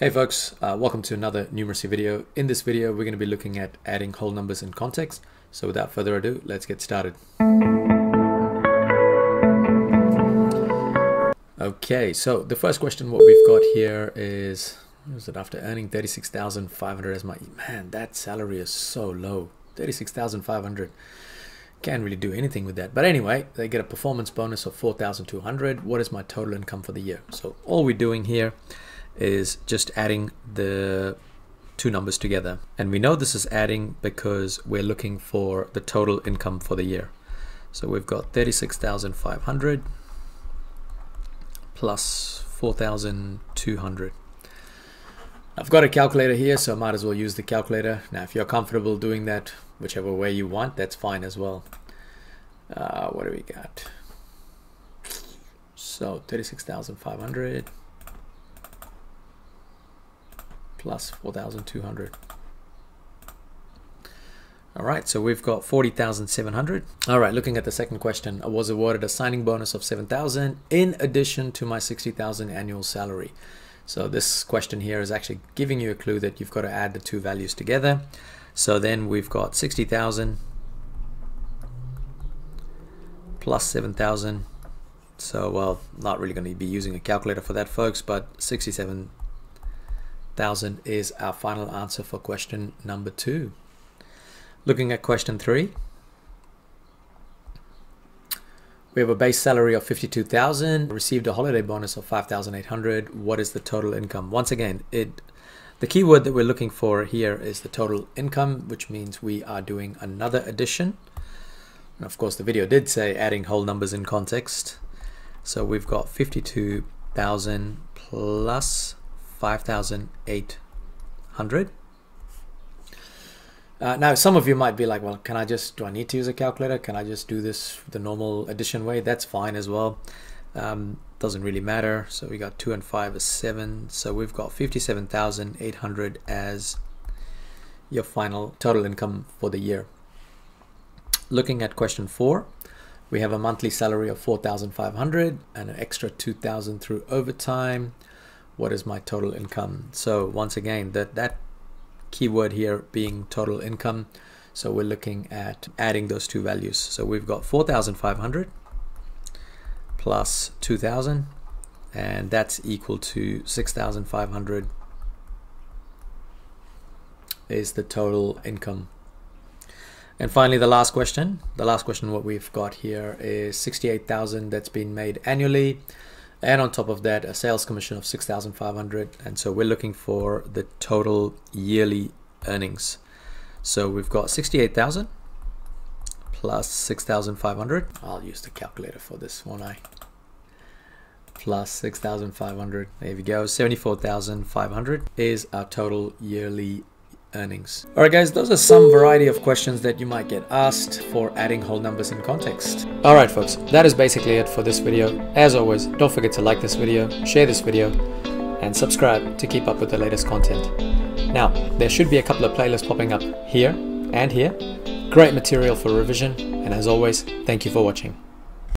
Hey folks, uh, welcome to another numeracy video. In this video, we're going to be looking at adding whole numbers in context. So without further ado, let's get started. Okay, so the first question what we've got here is, is it after earning 36,500 as my, man, that salary is so low. 36,500 can't really do anything with that. But anyway, they get a performance bonus of 4,200. What is my total income for the year? So all we're doing here is just adding the two numbers together. And we know this is adding because we're looking for the total income for the year. So we've got 36,500 plus 4,200. I've got a calculator here, so I might as well use the calculator. Now, if you're comfortable doing that whichever way you want, that's fine as well. Uh, what do we got? So 36,500 plus 4,200. All right, so we've got 40,700. All right, looking at the second question, I was awarded a signing bonus of 7,000 in addition to my 60,000 annual salary. So this question here is actually giving you a clue that you've got to add the two values together. So then we've got 60,000 plus 7,000. So, well, not really going to be using a calculator for that, folks, but 67 thousand is our final answer for question number two. Looking at question three, we have a base salary of 52,000, received a holiday bonus of 5,800. What is the total income? Once again, it the keyword that we're looking for here is the total income, which means we are doing another addition. And of course, the video did say adding whole numbers in context. So we've got 52,000 plus 5,800. Uh, now, some of you might be like, well, can I just, do I need to use a calculator? Can I just do this the normal addition way? That's fine as well. Um, doesn't really matter. So we got 2 and 5 is 7. So we've got 57,800 as your final total income for the year. Looking at question 4, we have a monthly salary of 4,500 and an extra 2,000 through overtime what is my total income? So once again that that keyword here being total income so we're looking at adding those two values. So we've got 4500 plus 2000 and that's equal to 6500 is the total income. And finally the last question. The last question what we've got here is 68,000 that's been made annually and on top of that a sales commission of 6500 and so we're looking for the total yearly earnings. So we've got 68,000 plus 6,500 I'll use the calculator for this one I? Plus 6,500 there we go. 74,500 is our total yearly earnings. Alright guys, those are some variety of questions that you might get asked for adding whole numbers in context. Alright folks, that is basically it for this video. As always, don't forget to like this video, share this video, and subscribe to keep up with the latest content. Now, there should be a couple of playlists popping up here and here. Great material for revision, and as always, thank you for watching.